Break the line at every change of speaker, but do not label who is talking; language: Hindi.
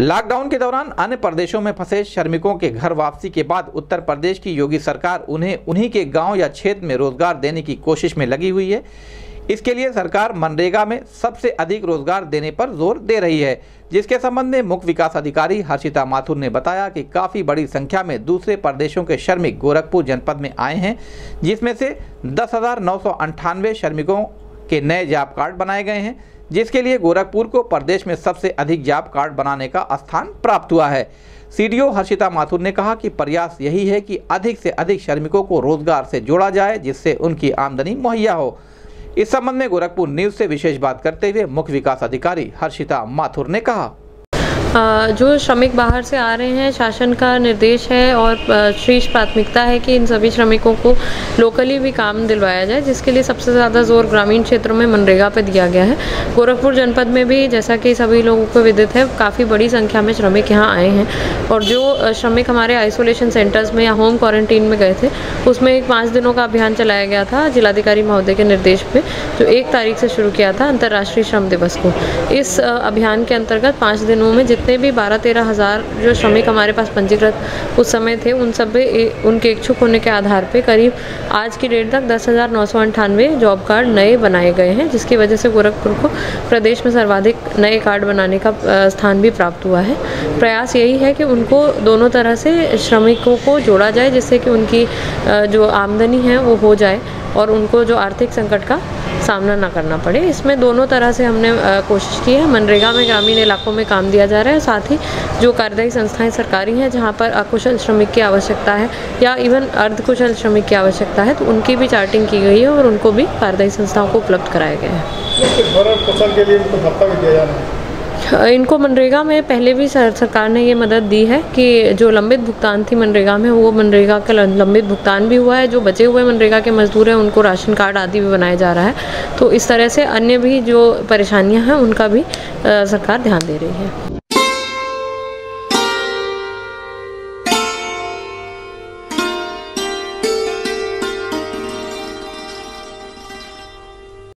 लॉकडाउन के दौरान अन्य प्रदेशों में फंसे श्रमिकों के घर वापसी के बाद उत्तर प्रदेश की योगी सरकार उन्हें, उन्हीं के गाँव या क्षेत्र में रोज़गार देने की कोशिश में लगी हुई है। इसके लिए सरकार मनरेगा में सबसे अधिक रोज़गार देने पर ज़ोर दे रही है, जिसके संबंध में मुख्य विकास अधिकारी हर्षिता माथुर ने बताया कि काफ़ी बड़ी संख्या में दूसरे प्रदेशों के श्रमिक गोरखपुर जनपद में आए हैं, जिसमें से दस श्रमिकों के नए जॉब कार्ड बनाए गए हैं। जिसके लिए गोरखपुर को प्रदेश में सबसे अधिक जाप कार्ड बनाने का स्थान प्राप्त हुआ है। सीडीओ हर्षिता माथुर ने कहा कि प्रयास यही है कि अधिक से अधिक श्रमिकों को रोज़गार से जोड़ा जाए, जिससे उनकी आमदनी मुहैया हो। इस संबंध में गोरखपुर न्यूज़ से विशेष बात करते हुए मुख्य विकास अधिकारी हर्षिता माथुर ने कहा।
जो श्रमिक बाहर से आ रहे हैं, शासन का निर्देश है और शीर्ष प्राथमिकता है कि इन सभी श्रमिकों को लोकली भी काम दिलवाया जाए, जिसके लिए सबसे ज़्यादा ज़ोर ग्रामीण क्षेत्रों में मनरेगा पर दिया गया है। गोरखपुर जनपद में भी जैसा कि सभी लोगों को विदित है, काफ़ी बड़ी संख्या में श्रमिक यहाँ आए हैं और जो श्रमिक हमारे आइसोलेशन सेंटर्स में या होम क्वारंटीन में गए थे, उसमें एक पाँच दिनों का अभियान चलाया गया था, जिलाधिकारी महोदय के निर्देश पे, जो एक तारीख से शुरू किया था अंतर्राष्ट्रीय श्रम दिवस को। इस अभियान के अंतर्गत पाँच दिनों में जितने भी बारह तेरह हज़ार जो श्रमिक हमारे पास पंजीकृत उस समय थे, उन सब उनके इच्छुक होने के आधार पर करीब आज की डेट तक दस हज़ार नौ सौ अंठानवे जॉब कार्ड नए बनाए गए हैं, जिसकी वजह से गोरखपुर को प्रदेश में सर्वाधिक नए कार्ड बनाने का स्थान भी प्राप्त हुआ है। प्रयास यही है कि उनको दोनों तरह से श्रमिकों को जोड़ा जाए, जिससे कि उनकी जो आमदनी है वो हो जाए। और उनको जो आर्थिक संकट का सामना ना करना पड़े। इसमें दोनों तरह से हमने कोशिश की है। मनरेगा में ग्रामीण इलाकों में काम दिया जा रहा है। साथ ही जो कार्यदायी संस्थाएँ सरकारी हैं, जहाँ पर अकुशल श्रमिक की आवश्यकता है या इवन अर्धकुशल श्रमिक की आवश्यकता है तो उनकी भी चार्टिंग की गई है और उनको भी कार्यदायी संस्थाओं को उपलब्ध कराया गया
है?
इनको मनरेगा में पहले भी सर, सरकार ने ये मदद दी है कि जो लंबित भुगतान थी मनरेगा में वो मनरेगा का लंबित भुगतान भी हुआ है। जो बचे हुए मनरेगा के मजदूर हैं उनको राशन कार्ड आदि भी बनाया जा रहा है। तो इस तरह से अन्य भी जो परेशानियाँ हैं उनका भी सरकार ध्यान दे रही है।